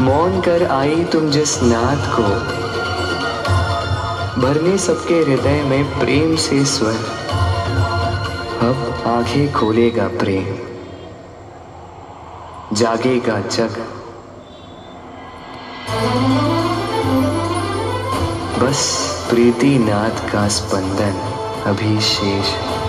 मौन कर आई तुम जिस नाद को। भरने सबके हृदय में प्रेम से स्वर। अब आँखें खोलेगा प्रेम। जागेगा जग। बस प्रीति नाथ का स्पंदन अभी शेष है